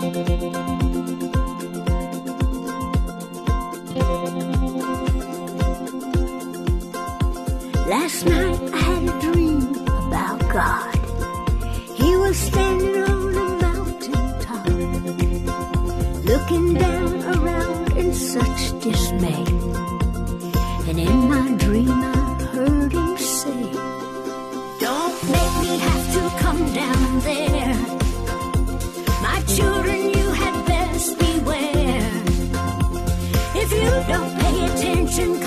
Last night I had a dream about God. He was standing on a mountain top, looking down around in such dismay. And in my dream I heard him say, Don't make me have to come down there. you don't pay attention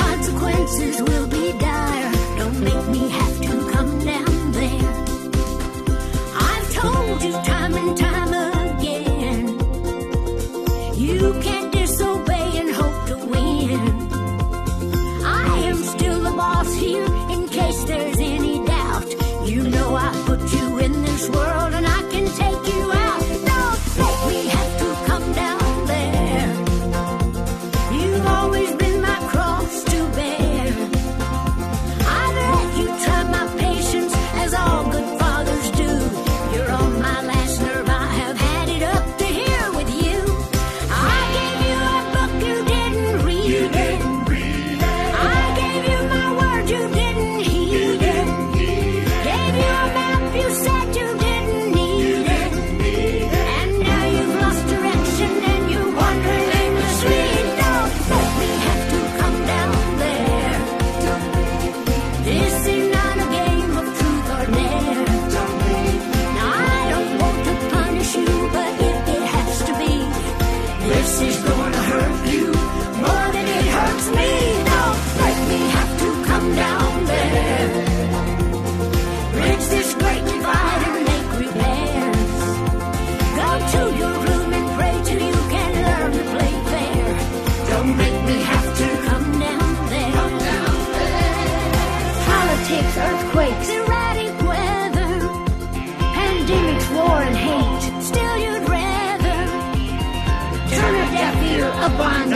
year of Bondi.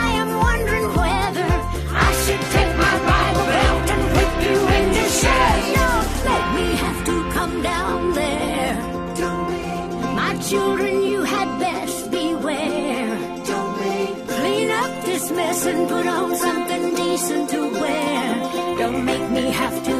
I am wondering whether I should take my Bible belt and whip you in your shade. No, let me have to come down there. My children, you had best beware. Clean up this mess and put on something decent to wear. Don't make me have to